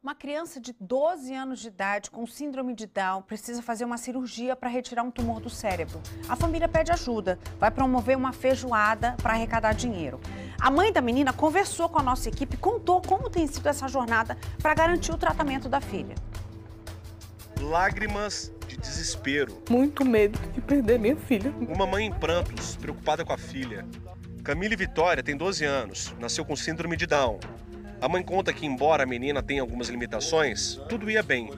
Uma criança de 12 anos de idade com síndrome de Down precisa fazer uma cirurgia para retirar um tumor do cérebro. A família pede ajuda, vai promover uma feijoada para arrecadar dinheiro. A mãe da menina conversou com a nossa equipe e contou como tem sido essa jornada para garantir o tratamento da filha. Lágrimas de desespero. Muito medo de perder minha filha. Uma mãe em prantos, preocupada com a filha. Camille Vitória tem 12 anos, nasceu com síndrome de Down. A mãe conta que, embora a menina tenha algumas limitações, tudo ia bem.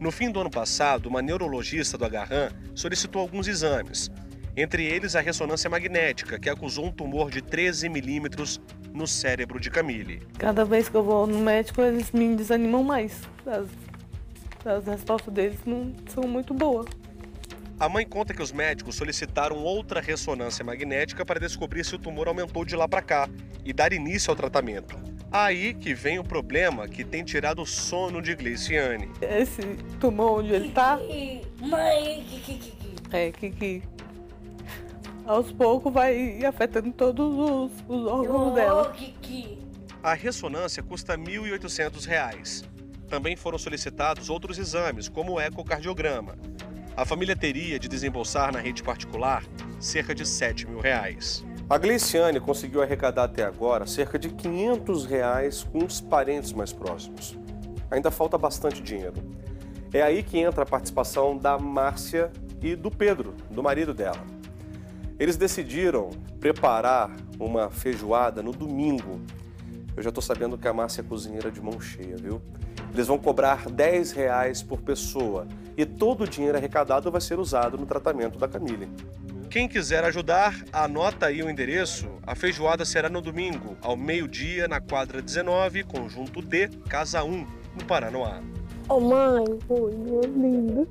No fim do ano passado, uma neurologista do Agarran solicitou alguns exames, entre eles a ressonância magnética, que acusou um tumor de 13 milímetros no cérebro de Camille. Cada vez que eu vou no médico, eles me desanimam mais. As, as respostas deles não são muito boas. A mãe conta que os médicos solicitaram outra ressonância magnética para descobrir se o tumor aumentou de lá para cá e dar início ao tratamento. Aí que vem o problema que tem tirado o sono de Gleiciane. Esse tumor onde ele tá, Mãe, que, que, que, que. é que, que aos poucos vai afetando todos os, os órgãos dela. Oh, que, que. A ressonância custa R$ 1.800. Também foram solicitados outros exames, como o ecocardiograma. A família teria de desembolsar na rede particular cerca de 7 mil reais. A Gleiciane conseguiu arrecadar até agora cerca de 500 reais com os parentes mais próximos. Ainda falta bastante dinheiro. É aí que entra a participação da Márcia e do Pedro, do marido dela. Eles decidiram preparar uma feijoada no domingo. Eu já estou sabendo que a Márcia é cozinheira de mão cheia, viu? Eles vão cobrar 10 reais por pessoa e todo o dinheiro arrecadado vai ser usado no tratamento da Camille. Quem quiser ajudar, anota aí o endereço. A feijoada será no domingo, ao meio-dia, na quadra 19, conjunto D, Casa 1, no Paranoá. Ô mãe, oi, meu lindo.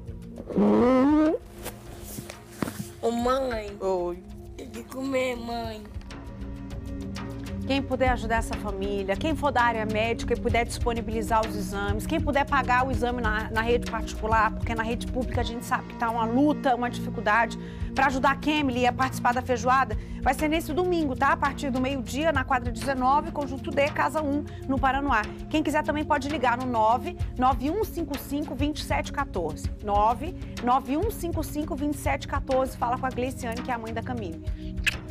Ô, mãe, Oi. tem que comer, mãe. Quem puder ajudar essa família, quem for da área médica e puder disponibilizar os exames, quem puder pagar o exame na, na rede particular, porque na rede pública a gente sabe que está uma luta, uma dificuldade, para ajudar a Kemily a participar da feijoada, vai ser nesse domingo, tá? A partir do meio-dia, na quadra 19, conjunto D, casa 1, no Paranoá. Quem quiser também pode ligar no 99155 2714. 99155 2714. Fala com a Gleiciane, que é a mãe da Camille.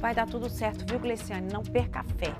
Vai dar tudo certo, viu, Gleiciane? Não perca a fé.